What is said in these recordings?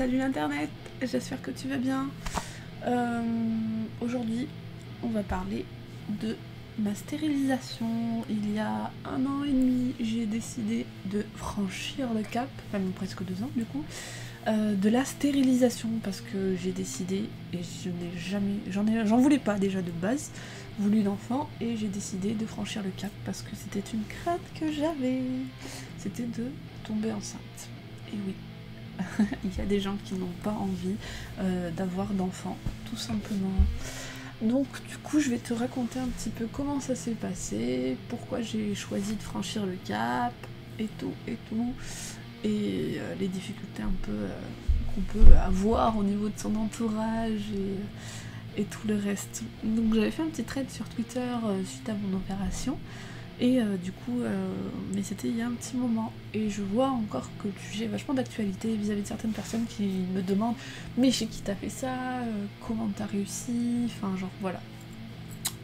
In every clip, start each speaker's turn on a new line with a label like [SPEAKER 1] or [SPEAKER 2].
[SPEAKER 1] salut l'internet, j'espère que tu vas bien. Euh, aujourd'hui, on va parler de ma stérilisation. Il y a un an et demi, j'ai décidé de franchir le cap, même presque deux ans du coup, euh, de la stérilisation parce que j'ai décidé et je n'ai jamais, j'en ai, j'en voulais pas déjà de base, voulu d'enfant et j'ai décidé de franchir le cap parce que c'était une crainte que j'avais, c'était de tomber enceinte. Et oui, il y a des gens qui n'ont pas envie euh, d'avoir d'enfants, tout simplement. Donc du coup je vais te raconter un petit peu comment ça s'est passé, pourquoi j'ai choisi de franchir le cap, et tout, et tout, et euh, les difficultés un peu euh, qu'on peut avoir au niveau de son entourage et, et tout le reste. Donc j'avais fait un petit trade sur Twitter suite à mon opération. Et euh, du coup, euh, mais c'était il y a un petit moment. Et je vois encore que j'ai vachement d'actualité vis-à-vis de certaines personnes qui me demandent Mais chez qui t'as fait ça euh, Comment t'as réussi Enfin, genre voilà.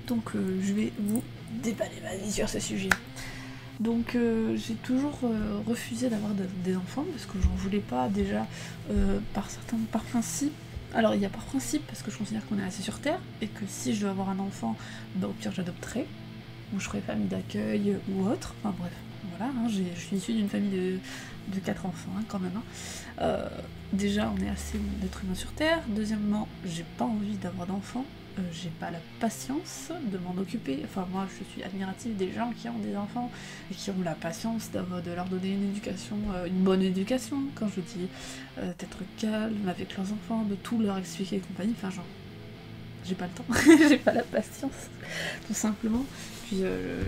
[SPEAKER 1] Donc je vais vous déballer ma vie sur ce sujet. Donc j'ai toujours refusé d'avoir des enfants parce que j'en voulais pas déjà par certains par principe. Alors il y a par principe parce que je considère qu'on est assez sur terre et que si je dois avoir un enfant, bah, au pire j'adopterai où je ferai famille d'accueil ou autre. Enfin bref, voilà, hein, je suis issue d'une famille de, de 4 enfants hein, quand même. Hein. Euh, déjà, on est assez d'être humain sur Terre. Deuxièmement, j'ai pas envie d'avoir d'enfants. Euh, j'ai pas la patience de m'en occuper. Enfin, moi, je suis admirative des gens qui ont des enfants et qui ont la patience de leur donner une éducation, euh, une bonne éducation. Quand je dis d'être calme avec leurs enfants, de tout leur expliquer et compagnie. Enfin, genre, j'ai pas le temps, j'ai pas la patience, tout simplement. Puis euh,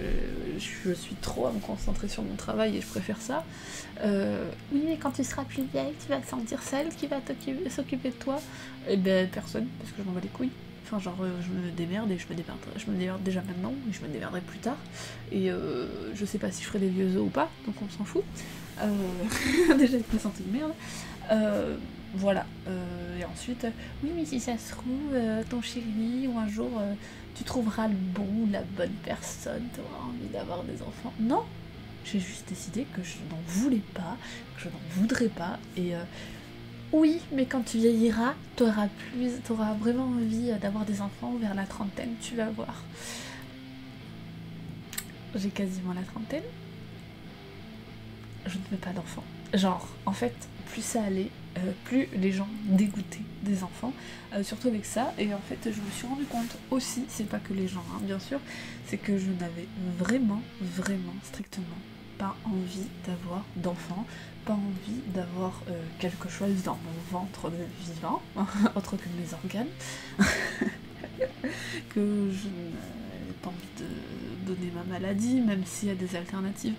[SPEAKER 1] je suis trop à me concentrer sur mon travail et je préfère ça. Euh, oui, mais quand tu seras plus vieille, tu vas te sentir seule, qui va s'occuper de toi Eh ben personne, parce que je m'en bats les couilles. Enfin, genre, euh, je me démerde et je me démerderai. Je me démerde déjà maintenant, et je me démerderai plus tard. Et je sais pas si je ferai des vieux os ou pas, donc on s'en fout. déjà avec ma santé de merde. Voilà. Euh, et ensuite, oui, mais si ça se trouve, euh, ton chéri, ou un jour, euh, tu trouveras le bon, la bonne personne, tu auras envie d'avoir des enfants. Non J'ai juste décidé que je n'en voulais pas, que je n'en voudrais pas. Et oui, mais quand tu vieilliras, tu auras vraiment envie d'avoir des enfants vers la trentaine, tu vas voir. J'ai quasiment la trentaine. Je ne veux pas d'enfants. Genre, en fait, plus ça allait, euh, plus les gens dégoûtaient des enfants, euh, surtout avec ça. Et en fait, je me suis rendu compte aussi, c'est pas que les gens, hein, bien sûr, c'est que je n'avais vraiment, vraiment, strictement pas envie d'avoir d'enfants, pas envie d'avoir euh, quelque chose dans mon ventre vivant, autre que mes organes, que je n'avais pas envie de donner ma maladie, même s'il y a des alternatives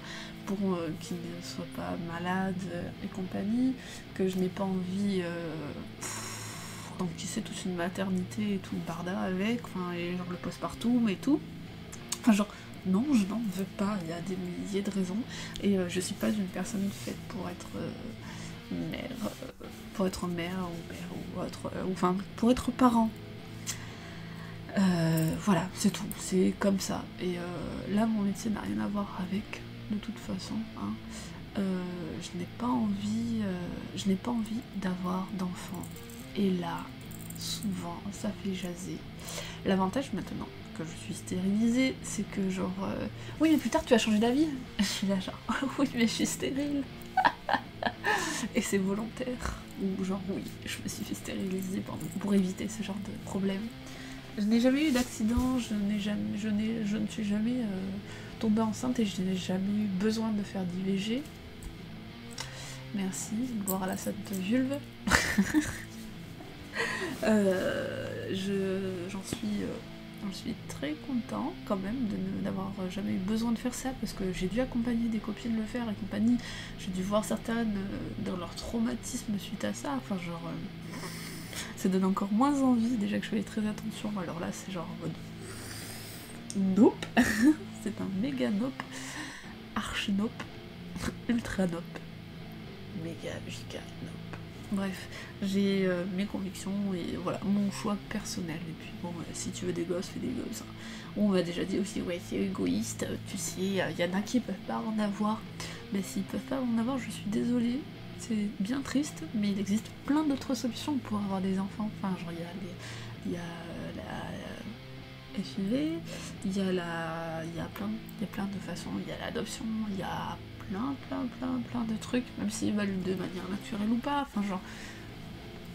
[SPEAKER 1] pour euh, qu'il ne soit pas malade et compagnie, que je n'ai pas envie euh, sais toute une maternité et tout le barda avec, enfin et genre le partout et tout. Enfin genre non je n'en veux pas, il y a des milliers de raisons et euh, je suis pas une personne faite pour être mère, pour être mère ou père ou autre, ou enfin pour être parent. Voilà, c'est tout, c'est comme ça. Et là, mon métier n'a rien à voir avec de toute façon. Hein. Euh, je n'ai pas envie, euh, je n'ai pas envie d'avoir d'enfants. Et là, souvent, ça fait jaser. L'avantage maintenant que je suis stérilisée, c'est que genre, euh, oui mais plus tard tu vas changer d'avis. Je suis là genre, oui mais je suis stérile. Et c'est volontaire. Ou genre oui, je me suis fait stériliser pour éviter ce genre de problème. Je n'ai jamais eu d'accident, je jamais, je je ne suis jamais tombée enceinte et je n'ai jamais eu besoin de faire d'IVG. Merci, boire à la sainte vulve. euh, j'en suis, euh, suis très content quand même de n'avoir jamais eu besoin de faire ça parce que j'ai dû accompagner des copines le faire et compagnie. J'ai dû voir certaines euh, dans leur traumatisme suite à ça. Enfin, genre, euh, ça donne encore moins envie. Déjà que je fais très attention, alors là, c'est genre en mode. Nope c'est un méga nope, archi nope, ultra nope, méga giga nope. Bref, j'ai euh, mes convictions et voilà, mon choix personnel. Et puis bon, euh, si tu veux des gosses, fais des gosses. Hein. On m'a déjà dit aussi, ouais, c'est égoïste, tu sais, il y en a qui peuvent pas en avoir. Mais s'ils peuvent pas en avoir, je suis désolée. C'est bien triste, mais il existe plein d'autres solutions pour avoir des enfants. Enfin, genre, il y a, les, il y a la FIV, il y a y plein, y a plein de façons, il y a l'adoption, il y a plein, plein, plein, plein de trucs, même s'ils veulent de manière naturelle ou pas. Enfin, genre,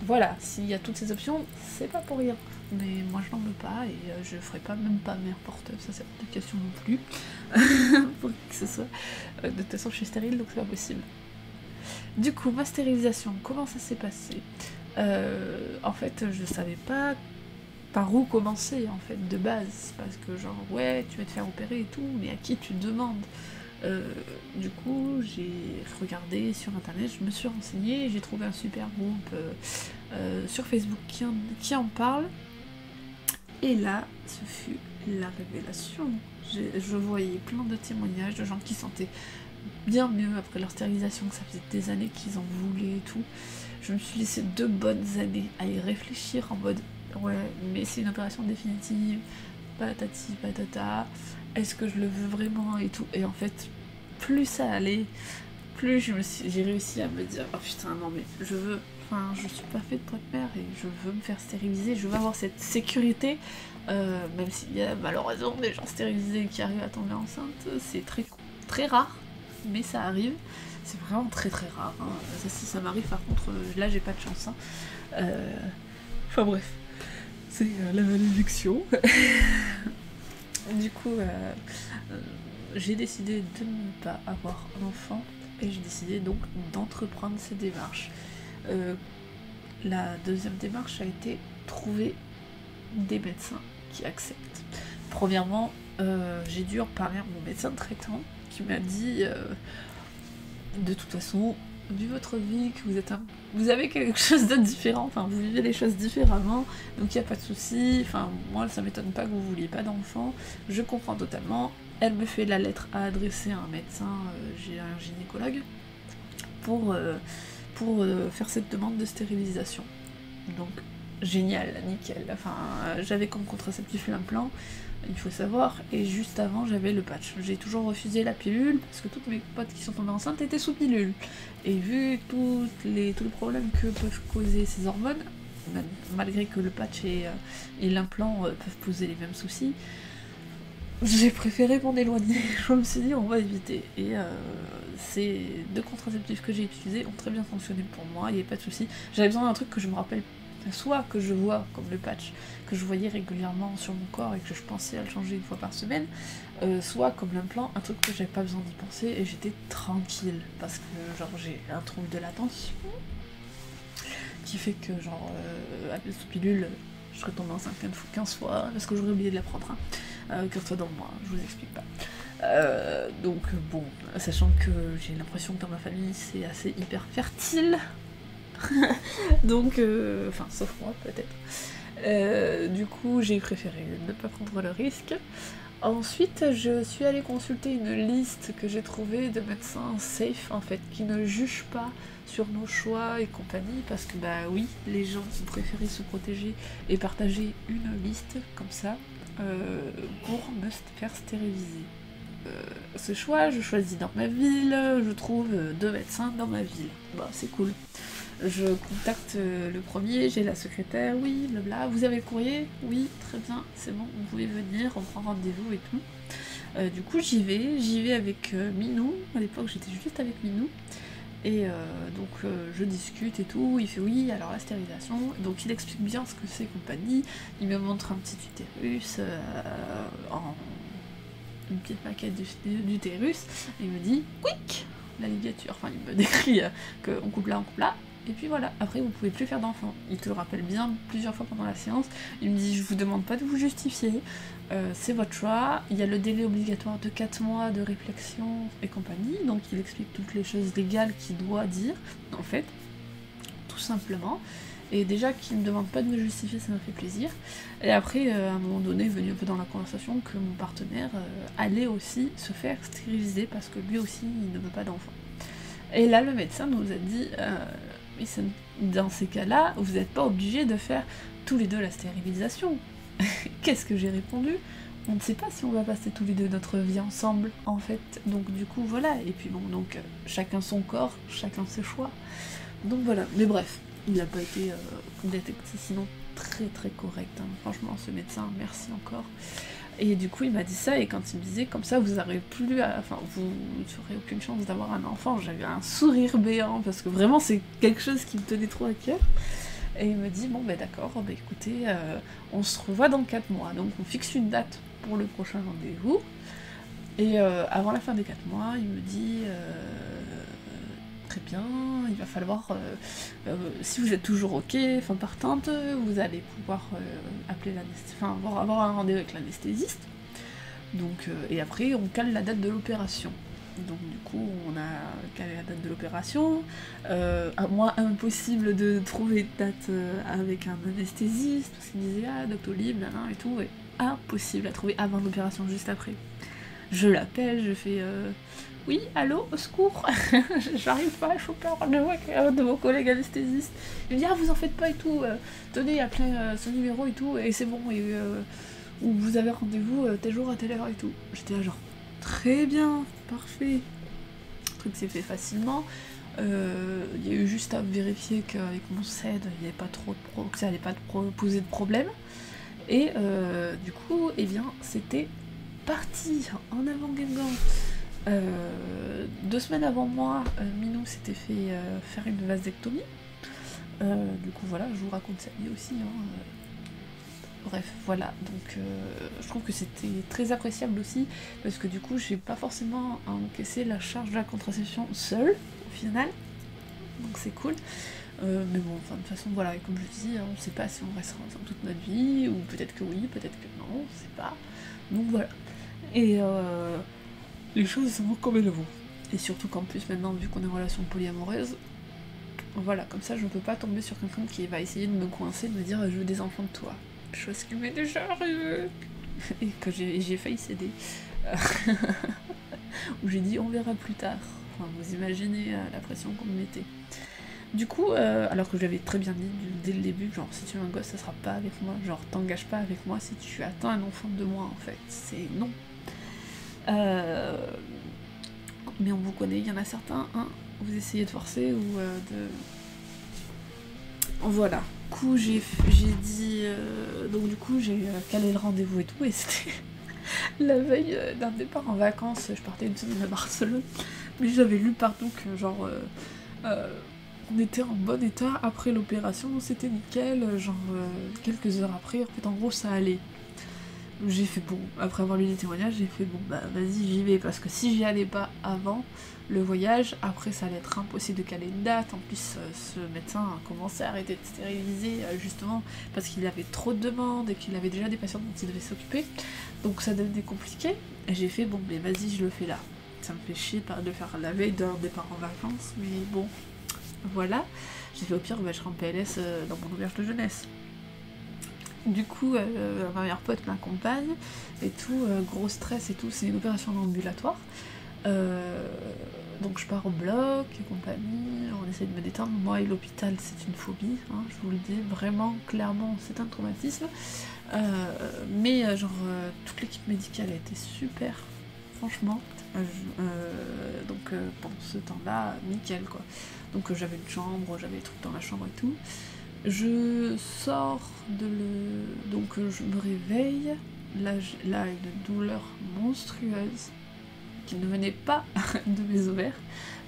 [SPEAKER 1] voilà, s'il y a toutes ces options, c'est pas pour rien. Mais moi je n'en veux pas et euh, je ferai pas même pas mère porteuse, ça c'est pas de question non plus. pour que ce soit. Euh, de toute façon je suis stérile donc c'est pas possible. Du coup, ma stérilisation, comment ça s'est passé euh, En fait, je savais pas par où commencer en fait de base parce que genre ouais tu vas te faire opérer et tout mais à qui tu demandes euh, du coup, j'ai regardé sur internet, je me suis renseignée, j'ai trouvé un super groupe euh, sur Facebook qui en, parle. Et là, ce fut la révélation. Je voyais plein de témoignages de gens qui sentaient bien mieux après leur stérilisation, que ça faisait des années qu'ils en voulaient et tout. Je me suis laissé deux bonnes années à y réfléchir en mode ouais, mais c'est une opération définitive, patati patata, est-ce que je le veux vraiment et tout. Et en fait, plus ça allait, plus j'ai réussi à me dire oh putain non mais je veux, enfin je suis pas faite pour être mère et je veux me faire stériliser, je veux avoir cette sécurité, euh, même s'il y a malheureusement des gens stérilisés qui arrivent à tomber enceinte, c'est très très rare, mais ça arrive. C'est vraiment très très rare. Hein. Ça, si ça m'arrive, par contre, là j'ai pas de chance. Hein. Euh, enfin bref, c'est euh, la malédiction. du coup, j'ai décidé de ne pas avoir un enfant et j'ai décidé donc d'entreprendre ces démarches. Euh, la deuxième démarche a été trouver des médecins qui acceptent. Premièrement, euh, j'ai dû en parler à mon médecin traitant qui m'a dit euh, de toute façon, vu votre vie, que vous êtes vous avez quelque chose de différent, enfin vous vivez les choses différemment, donc il n'y a pas de souci. Enfin moi ça m'étonne pas que vous vouliez pas d'enfant, je comprends totalement. Elle me fait la lettre à adresser à un médecin, euh, j'ai un gynécologue, pour, pour faire cette demande de stérilisation. Donc génial, nickel. Enfin, j'avais comme contraceptif l'implant, il faut savoir, et juste avant j'avais le patch. J'ai toujours refusé la pilule parce que toutes mes potes qui sont tombées enceintes étaient sous pilule. Et vu toutes les, tous les problèmes que peuvent causer ces hormones, malgré que le patch et, et l'implant peuvent poser les mêmes soucis, j'ai préféré m'en éloigner. Je me suis dit, on va éviter. Et euh, ces deux contraceptifs que j'ai utilisés ont très bien fonctionné pour moi, il n'y a pas de souci. J'avais besoin d'un truc que je me rappelle, soit que je vois comme le patch, que je voyais régulièrement sur mon corps et que je pensais à le changer une fois par semaine, euh, soit comme l'implant, un truc que j'avais pas besoin d'y penser et j'étais tranquille. Parce que, genre, j'ai un trouble de l'attention qui fait que, genre, euh, sous pilule, je serais tombée enceinte 15 fois parce que j'aurais oublié de la prendre. Hein euh, que soit dans moi, je vous explique pas. Euh, donc bon, sachant que j'ai l'impression que dans ma famille c'est assez hyper fertile, donc, euh, enfin sauf moi peut-être. Euh, du coup j'ai préféré ne pas prendre le risque. Ensuite, je suis allée consulter une liste que j'ai trouvée de médecins safe en fait, qui ne jugent pas sur nos choix et compagnie, parce que bah oui, les gens ont préféré se protéger et partager une liste comme ça, euh, pour me faire stériliser. Euh, ce choix, je choisis dans ma ville, je trouve euh, deux médecins dans ma ville. Bah, c'est cool. Je contacte le premier, j'ai la secrétaire, oui, blabla. Vous avez le courrier? Oui, très bien, c'est bon, vous pouvez venir, on prend rendez-vous et tout. du coup, j'y vais, j'y vais avec Minou. À l'époque, j'étais juste avec Minou. Et euh, donc euh, je discute et tout, il fait oui, alors la stérilisation, donc il explique bien ce que c'est compagnie, il me montre un petit utérus euh, en une petite maquette d'utérus, et il me dit quick la ligature, enfin il me décrit qu'on coupe là, on coupe là, et puis voilà, après vous pouvez plus faire d'enfants. Il te le rappelle bien plusieurs fois pendant la séance. Il me dit je vous demande pas de vous justifier, euh, c'est votre choix. Il y a le délai obligatoire de 4 mois de réflexion et compagnie, donc il explique toutes les choses légales qu'il doit dire, en fait, tout simplement. Et déjà qu'il ne demande pas de me justifier, ça me fait plaisir. Et après, euh, à un moment donné, venu un peu dans la conversation, que mon partenaire euh, allait aussi se faire stériliser parce que lui aussi, il ne veut pas d'enfant. Et là, le médecin nous a dit mais dans ces cas-là, vous n'êtes pas obligé de faire tous les deux la stérilisation. Qu'est-ce que j'ai répondu? On ne sait pas si on va passer tous les deux notre vie ensemble, en fait. Donc du coup, voilà. Et puis bon, donc chacun son corps, chacun ses choix. Donc voilà. Mais bref, il n'a pas été euh, sinon très très correct. Hein. Franchement, ce médecin, merci encore. Et du coup, il m'a dit ça, et quand il me disait comme ça, vous n'aurez plus à. Enfin, vous n'aurez aucune chance d'avoir un enfant, j'avais un sourire béant, parce que vraiment, c'est quelque chose qui me tenait trop à cœur. Et il me dit, bon, ben d'accord, ben écoutez, euh, on se revoit dans 4 mois. Donc, on fixe une date pour le prochain rendez-vous. Et euh, avant la fin des 4 mois, il me dit. Très bien, il va falloir, euh, euh, si vous êtes toujours ok, enfin partante, vous allez pouvoir euh, appeler enfin avoir, avoir un rendez-vous avec l'anesthésiste. Donc, et après, on cale la date de l'opération. Donc du coup, on a calé la date de l'opération. à moi, impossible de trouver de date avec un anesthésiste, parce qu'il disait ah Doctolib, nan, et tout, et impossible à trouver avant l'opération, juste après. Je l'appelle, je fais oui, allô, au secours, j'arrive pas à choper un rendez-vous de vos collègues anesthésistes. Il me dit, ah, vous en faites pas et tout, euh, tenez, appelez euh, ce numéro et tout, et c'est bon, et euh, ou vous avez rendez-vous tel jour à telle heure et tout. J'étais là, genre, très bien, parfait. Le truc s'est fait facilement. Il y a eu juste à vérifier qu'avec mon CED, il n'y avait pas trop de que ça allait pas poser de problème. Et du coup, eh bien, c'était parti en avant Game euh, deux semaines avant moi, euh, Minou s'était fait euh, faire une vasectomie. du coup, voilà, je vous raconte sa vie aussi. Hein, bref, voilà. Donc, je trouve que c'était très appréciable aussi parce que du coup, j'ai pas forcément encaissé la charge de la contraception seule au final. Donc, c'est cool. mais bon, enfin, de toute façon, voilà, comme je dis, hein, on sait pas si on restera ensemble toute notre vie, ou peut-être que oui, peut-être que non, on sait pas. Donc voilà. Et les choses sont comme elles vont. Et surtout qu'en plus maintenant, vu qu'on est en relation polyamoureuse, voilà, comme ça je ne peux pas tomber sur quelqu'un qui va essayer de me coincer, de me dire je veux des enfants de toi. Chose qui m'est déjà arrivée. Et que j'ai failli céder. Où j'ai dit on verra plus tard. Enfin, vous imaginez euh, la pression qu'on me mettait. Du coup, euh, alors que j'avais très bien dit dès le début, genre si tu veux un gosse, ça sera pas avec moi. Genre t'engages pas avec moi si tu attends un enfant de moi en fait. C'est non. Euh, mais on vous connaît, il y en a certains, hein, vous essayez de forcer ou euh, de. Voilà. Du coup, j'ai dit. Euh, donc, du coup, j'ai calé le rendez-vous et tout, et c'était la veille d'un départ en vacances. Je partais une semaine à Barcelone, mais j'avais lu partout que, genre. on était en bon état après l'opération, c'était nickel, genre quelques heures après, en fait en gros ça allait j'ai fait bon, après avoir lu des témoignages, j'ai fait bon, bah vas-y, j'y vais, parce que si j'y allais pas avant le voyage, après ça allait être impossible de caler une date. En plus, euh, ce médecin a commencé à arrêter de stériliser, euh, justement, parce qu'il avait trop de demandes et qu'il avait déjà des patients dont il devait s'occuper. Donc ça devenait compliqué. Et j'ai fait bon, mais vas-y, je le fais là. Ça me fait chier de faire la veille d'un départ en vacances, mais bon, voilà. J'ai fait au pire, bah, je serai PLS euh, dans mon auberge de jeunesse. Du coup, euh, ma meilleure pote m'accompagne et tout, euh, gros stress et tout, c'est une opération ambulatoire. Euh, donc je pars au bloc et compagnie, on essaie de me détendre. Moi et l'hôpital, c'est une phobie, hein, je vous le dis, vraiment, clairement, c'est un traumatisme. mais genre, toute l'équipe médicale a été super, franchement. donc pendant ce temps-là, nickel quoi. Donc j'avais une chambre, j'avais des trucs dans la chambre et tout. Je sors de le. Donc je me réveille. Là, là une douleur monstrueuse qui ne venait pas de mes ovaires,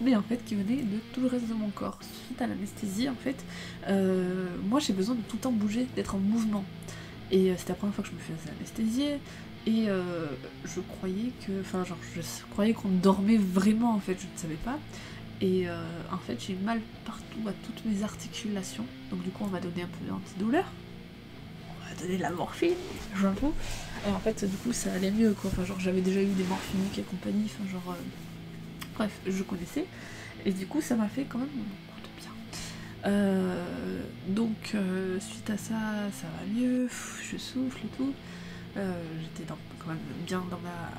[SPEAKER 1] mais en fait qui venait de tout le reste de mon corps. Suite à l'anesthésie, en fait, euh, moi j'ai besoin de tout le temps bouger, d'être en mouvement. Et euh, c'était la première fois que je me faisais anesthésier. Et euh, je croyais que. Enfin, genre, je croyais qu'on dormait vraiment en fait, je ne savais pas. Et euh, en fait, j'ai mal partout à toutes mes articulations. Donc du coup, on m'a donné un peu d'antidouleur. On m'a donné de la morphine, j'avoue. Et en fait, du coup, ça allait mieux, quoi. Enfin, genre, j'avais déjà eu des morphiniques et compagnie. Enfin, genre... Euh, bref, je connaissais. Et du coup, ça m'a fait quand même beaucoup de bien. Euh, donc, suite à ça, ça va mieux. je souffle et tout. J'étais quand même bien dans ma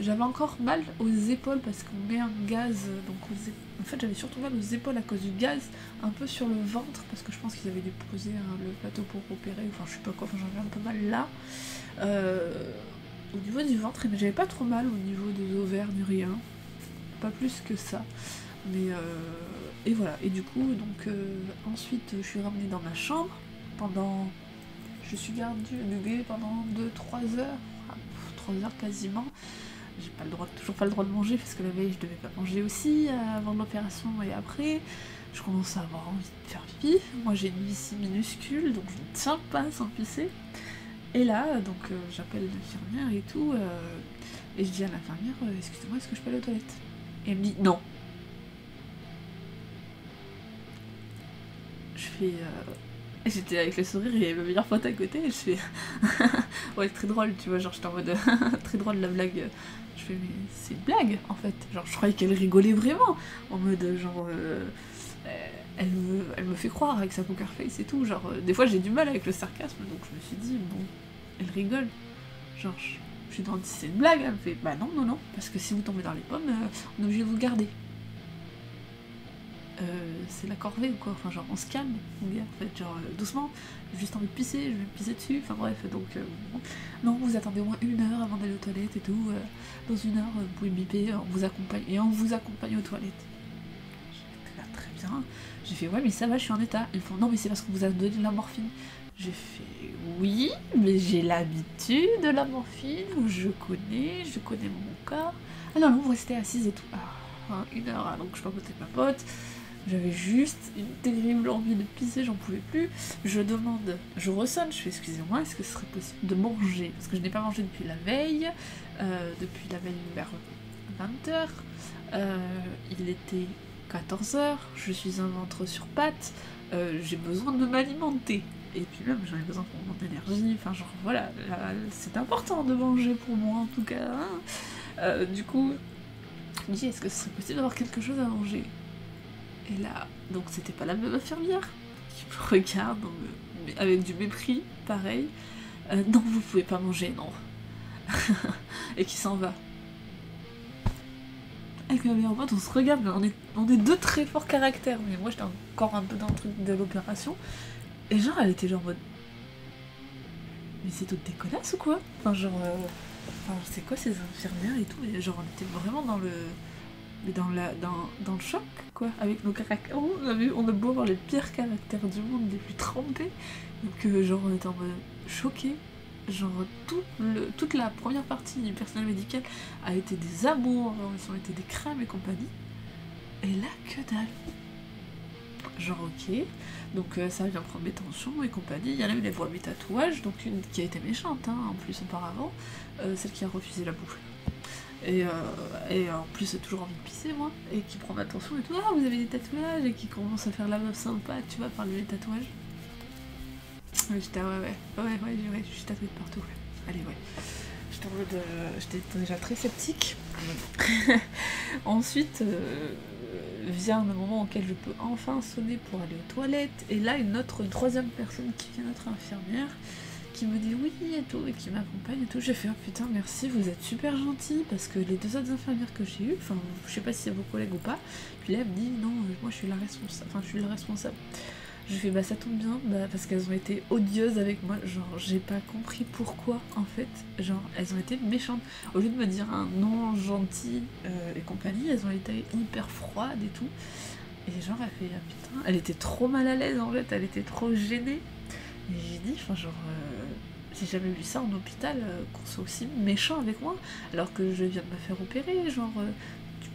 [SPEAKER 1] j'avais encore mal aux épaules parce qu'on met un gaz, donc en fait j'avais surtout mal aux épaules à cause du gaz, un peu sur le ventre parce que je pense qu'ils avaient déposé hein, le plateau pour opérer, enfin je sais pas quoi, enfin j'avais un peu mal là. Euh, au niveau du ventre, mais j'avais pas trop mal au niveau des ovaires ni rien, pas plus que ça. Mais euh, et voilà, et du coup donc euh, ensuite je suis ramenée dans ma chambre pendant, je suis gardée pendant 2-3 heures 3 heures quasiment. J'ai pas le droit, toujours pas le droit de manger parce que la veille je devais pas manger aussi euh, avant l'opération et après. Je commence à avoir envie de faire pipi. Moi j'ai une vessie minuscule donc je ne tiens pas sans pisser. Et là, donc euh, j'appelle l'infirmière et tout, euh, et je dis à l'infirmière, excusez-moi, est-ce que je peux aller aux toilettes? Et elle me dit non. Je fais, J'étais avec le sourire et ma meilleure pote à côté et je fais ouais très drôle tu vois genre j'étais en mode très drôle la blague. Je fais mais c'est une blague en fait. Genre je croyais qu'elle rigolait vraiment en mode genre euh, elle, me, elle me fait croire avec sa poker face et tout. Genre euh, des fois j'ai du mal avec le sarcasme donc je me suis dit bon elle rigole. Genre je, suis dans c'est une blague elle me fait bah non non non parce que si vous tombez dans les pommes euh, on est obligé de vous garder euh, c'est la corvée ou quoi, enfin genre on se calme, en fait, genre euh, doucement, juste envie de pisser, je vais pisser dessus, enfin bref, donc euh, non, vous attendez au moins une heure avant d'aller aux toilettes et tout, dans une heure vous pouvez biper, on vous accompagne, et on vous accompagne aux toilettes. J'ai fait très bien, j'ai fait ouais mais ça va, je suis en état, ils font non mais c'est parce qu'on vous a donné de la morphine. J'ai fait oui, mais j'ai l'habitude de la morphine, je connais, je connais mon corps. Ah non, non, vous restez assise et tout. Ah, une heure, donc je papotais ma pote. J'avais juste une terrible envie de pisser, j'en pouvais plus. Je demande, je ressonne, je fais excusez-moi, est-ce que ce serait possible de manger? Parce que je n'ai pas mangé depuis la veille, euh, depuis la veille vers 20h. Euh, il était 14h, je suis un ventre sur pattes, euh, j'ai besoin de m'alimenter. Et puis même j'en ai besoin pour mon énergie, enfin genre voilà, c'est important de manger pour moi en tout cas. Hein. du coup, je me dis est-ce que ce serait possible d'avoir quelque chose à manger? Et là, donc c'était pas la même infirmière qui me regarde avec du mépris, pareil. Euh, non, vous pouvez pas manger, non. et qui s'en va. Avec ma meilleure pote, on se regarde, mais on est, on est deux très forts caractères. Mais moi, j'étais encore un peu dans le truc de l'opération. Et genre, elle était genre en mode. Mais c'est toutes des connasses ou quoi? Enfin, genre. Euh, enfin, c'est quoi ces infirmières et tout? Et genre, on était vraiment dans le dans, la, dans, le choc, quoi, avec nos caractères. On a, beau avoir les pires caractères du monde, les plus trempés, donc euh, genre on était en mode choqué. Genre tout toute la première partie du personnel médical a été des amours, ils ont été des crèmes et compagnie. Et là, que dalle. Genre ok, donc euh, ça vient prendre mes tensions et compagnie. Il y en a une, elle voit mes tatouages, donc une qui a été méchante hein, en plus auparavant, euh, celle qui a refusé la bouffe. Et, euh, et en plus, j'ai toujours envie de pisser, moi. Et qui prend ma attention et tout. Ah, vous avez des tatouages Et qui commence à faire la meuf sympa, tu vois, parler des tatouages. J'étais, ouais, ouais, ouais, ouais, ouais, je suis tatouée de partout. Allez, ouais. J'étais en mode. Euh, j'étais déjà très sceptique. Ensuite, euh, vient le moment auquel je peux enfin sonner pour aller aux toilettes. Et là, une autre, troisième personne qui vient, notre infirmière, qui me dit oui et tout, et qui m'accompagne et tout. J'ai fait oh putain merci, vous êtes super gentil parce que les deux autres infirmières que j'ai eues, enfin je sais pas si c'est vos collègues ou pas, puis là elle me dit non, moi je suis la responsable, enfin je suis la responsable. Je fais bah ça tombe bien, bah, parce qu'elles ont été odieuses avec moi, genre j'ai pas compris pourquoi en fait, genre elles ont été méchantes. Au lieu de me dire un non gentil euh, et compagnie, elles ont été hyper froides et tout. Et genre elle fait ah, putain, elle était trop mal à l'aise en fait, elle était trop gênée. Et j'ai dit, enfin genre, euh, j'ai jamais vu ça en hôpital, euh, qu'on soit aussi méchant avec moi, alors que je viens de me faire opérer, genre, euh,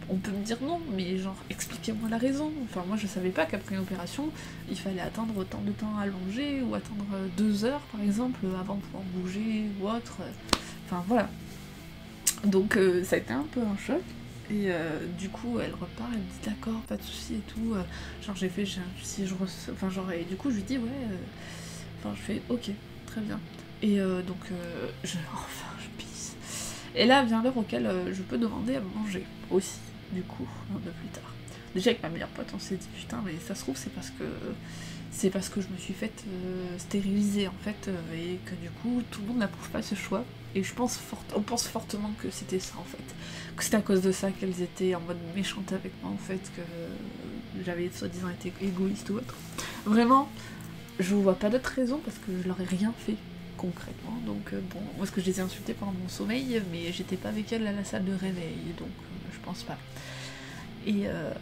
[SPEAKER 1] on peut me dire non, mais genre, expliquez-moi la raison. Enfin, moi je savais pas qu'après une opération, il fallait attendre autant de temps allongé, ou attendre deux heures par exemple, avant de pouvoir bouger ou autre. Enfin voilà. Donc ça a été un peu un choc. Et du coup, elle repart, elle me dit d'accord, pas de soucis et tout. genre, j'ai fait, si je Enfin, genre, et du coup, je lui dis, ouais, je fais ok, très bien. Et euh, donc, euh, je, enfin, je pisse. Et là vient l'heure auquel euh, je peux demander à manger aussi, du coup, un peu plus tard. Déjà avec ma meilleure pote, on s'est dit putain, mais ça se trouve, c'est parce que c'est parce que je me suis faite stériliser en fait et que du coup tout le monde n'approuve pas ce choix. Et je pense fort, on pense fortement que c'était ça en fait. Que c'était à cause de ça qu'elles étaient en mode méchante avec moi en fait, que j'avais soi-disant été égoïste ou autre. Vraiment, je vois pas d'autre raison parce que je leur ai rien fait concrètement. Donc euh, bon, moi ce que je les ai insultés pendant mon sommeil, mais j'étais pas avec elles à la salle de réveil, donc euh, je pense pas. Et, euh,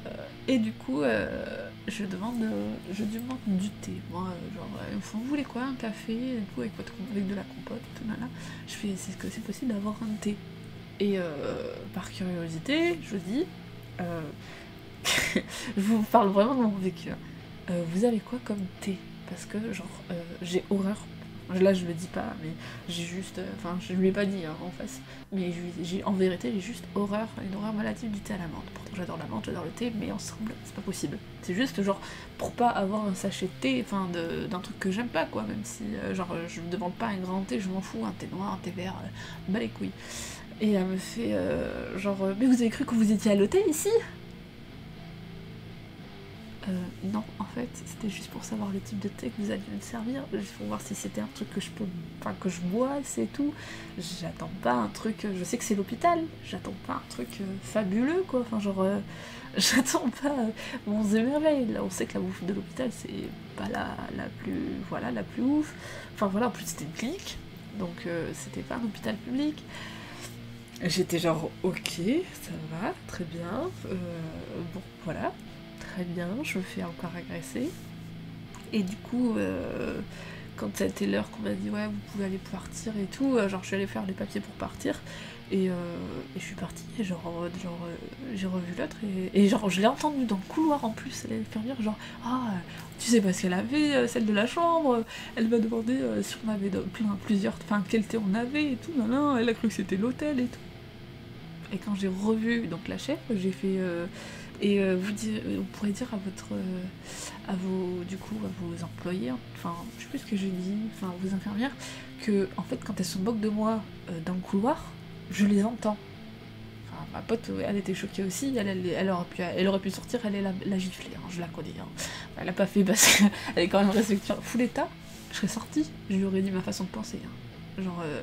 [SPEAKER 1] et du coup, je demande je demande du thé. Moi, genre, vous voulez quoi Un café et tout, avec, avec de la compote tout, là. Je fais, c'est que c'est possible d'avoir un thé Et par curiosité, je dis, je vous parle vraiment de mon vécu. Hein. vous avez quoi comme thé? Parce que, genre, j'ai horreur Là, je le dis pas, mais j'ai juste. Euh, enfin, je lui ai pas dit hein, en face. Mais en vérité, j'ai juste horreur, une horreur malative du thé à la menthe. Pourtant, j'adore la menthe, j'adore le thé, mais ensemble, c'est pas possible. C'est juste, genre, pour pas avoir un sachet de thé, enfin, d'un truc que j'aime pas, quoi. Même si, euh, genre, je me demande pas un grand thé, je m'en fous, un thé noir, un thé vert, euh, bah les couilles. Et elle me fait, genre, mais vous avez cru que vous étiez à l'hôtel ici? Euh, non, en fait, c'était juste pour savoir le type de thé que vous alliez me servir, juste pour voir si c'était un truc que je peux, enfin que je bois, c'est tout. J'attends pas un truc, je sais que c'est l'hôpital, j'attends pas un truc euh, fabuleux quoi, enfin genre, euh, j'attends pas mon émerveil. On sait que la bouffe de l'hôpital c'est pas la, la plus, voilà, la plus ouf. Enfin voilà, en plus c'était une clinique, donc c'était pas un hôpital public. J'étais genre ok, ça va, très bien, bon voilà très bien, je me fais encore agresser. Et du coup, euh, quand c'était l'heure qu'on m'a dit ouais vous pouvez aller partir et tout, euh, genre je suis allée faire les papiers pour partir. Et, euh, je suis partie et genre, genre j'ai revu l'autre et, genre je l'ai entendu dans le couloir en plus l'infirmière genre ah tu sais pas ce qu'elle avait celle de la chambre. Elle m'a demandé si on avait plein plusieurs enfin quel thé on avait et tout non, elle a cru que c'était l'hôtel et tout et quand j'ai revu donc la chef j'ai fait et euh, vous, euh, vous pourrez dire à votre euh, à vos du coup à vos employés, enfin je sais plus ce que j'ai dit, enfin vos infirmières, que en fait quand elles se moquent de moi dans le couloir, je les entends. Ma pote, elle était choquée aussi, elle, elle, aurait, pu, elle aurait pu sortir, elle est la, la gifler, hein, je la connais. Hein. Elle a pas fait parce qu'elle est quand même restée full état. Je serais sortie, je lui aurais dit ma façon de penser. Hein. Genre, euh,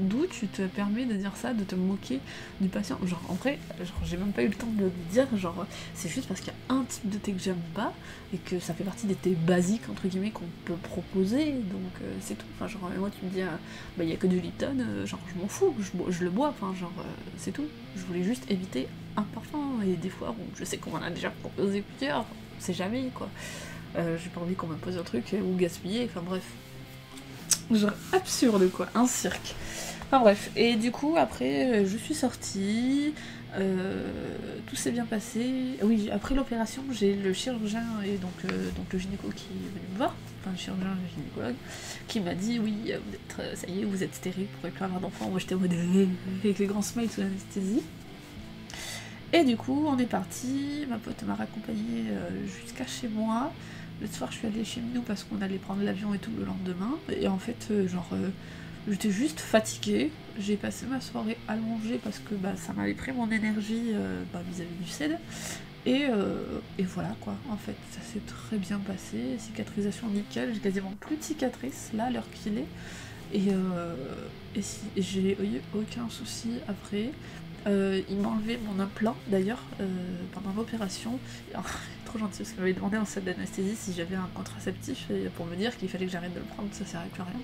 [SPEAKER 1] d'où tu te permets de dire ça, de te moquer du patient Genre, en vrai, j'ai même pas eu le temps de le dire, genre, c'est juste parce qu'il y a un type de thé que j'aime pas et que ça fait partie des thés basiques, entre guillemets, qu'on peut proposer, donc euh, c'est tout. Enfin, genre, moi, tu me dis, euh, bah, il y a que du Lipton, genre, je m'en fous, je, le bois, enfin, genre, c'est tout. Je voulais juste éviter un parfum, et des fois, je sais qu'on m'en a déjà proposé plusieurs, c'est jamais, quoi. j'ai pas envie qu'on me pose un truc ou gaspiller, enfin, bref. Genre absurde quoi, un cirque. Enfin bref, et du coup après euh, je suis sortie, euh, tout s'est bien passé. Oui, après l'opération, j'ai le chirurgien et donc, euh, donc le gynéco qui est venu me voir, enfin le chirurgien, le gynécologue, qui m'a dit oui, vous êtes, ça y est, vous êtes stérile, vous pourrez plus avoir d'enfants. Moi j'étais au mode avec les grands smiles sous l'anesthésie. Et du coup, on est parti, ma pote m'a raccompagné jusqu'à chez moi. Le soir, je suis allée chez nous parce qu'on allait prendre l'avion et tout le lendemain. Et en fait, euh, genre, euh, j'étais juste fatiguée. J'ai passé ma soirée allongée parce que bah, ça m'avait pris mon énergie euh, bah, vis-à-vis du CED. Et, et, voilà quoi, en fait, ça s'est très bien passé. Cicatrisation nickel, j'ai quasiment plus de cicatrices là, à l'heure qu'il est. Et, et, si, j'ai eu aucun souci après. il m'a enlevé mon implant d'ailleurs pendant l'opération gentil parce qu'il m'avait demandé en salle d'anesthésie si j'avais un contraceptif pour me dire qu'il fallait que j'arrête de le prendre, ça servait plus à rien.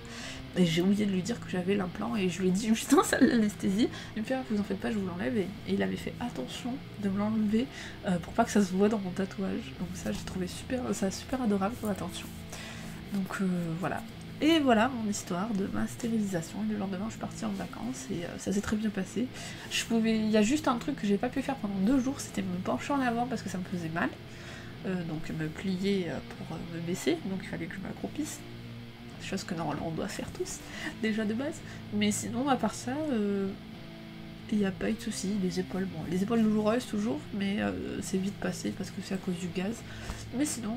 [SPEAKER 1] Et j'ai oublié de lui dire que j'avais l'implant et je lui ai dit juste en salle d'anesthésie. Il me fait ah, vous en faites pas, je vous l'enlève. Et, il avait fait attention de me l'enlever euh, pour pas que ça se voit dans mon tatouage. Donc ça j'ai trouvé super, ça super adorable pour attention. Donc euh, voilà. Et voilà mon histoire de ma stérilisation. Et le lendemain, je suis partie en vacances et euh, ça s'est très bien passé. Je pouvais, il y a juste un truc que j'ai pas pu faire pendant deux jours, c'était me pencher en avant parce que ça me faisait mal. Euh, donc me plier euh, pour euh, me baisser, donc il fallait que je m'accroupisse. Chose que normalement on doit faire tous, déjà de base. Mais sinon, à part ça, il n'y a pas eu de soucis. Les épaules, bon, les épaules douloureuses toujours, mais c'est vite passé parce que c'est à cause du gaz. Mais sinon,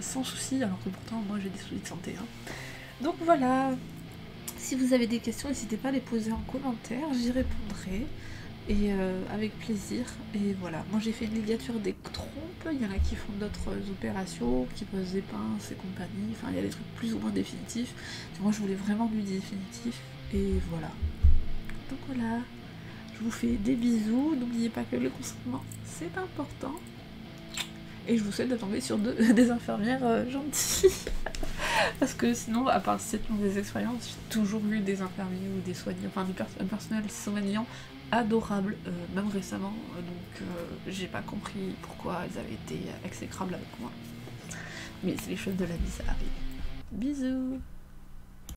[SPEAKER 1] sans soucis, alors que pourtant moi j'ai des soucis de santé. Hein. Donc voilà. Si vous avez des questions, n'hésitez pas à les poser en commentaire, j'y répondrai. Et euh, avec plaisir. Et voilà. Moi j'ai fait une ligature des trompes. Il y en a qui font d'autres opérations, qui posent des pinces et compagnie. Enfin, il y a des trucs plus ou moins définitifs. Moi je voulais vraiment du définitif. Et voilà. Donc voilà. Je vous fais des bisous. N'oubliez pas que le consentement c'est important. Et je vous souhaite de tomber sur des infirmières euh, gentilles. Parce que sinon, à part cette des expériences, j'ai toujours vu des infirmiers ou des soignants, enfin du personnel soignant adorable, euh, même récemment. Donc euh, j'ai pas compris pourquoi elles avaient été exécrables avec moi. Mais c'est les choses de la vie, ça arrive. Bisous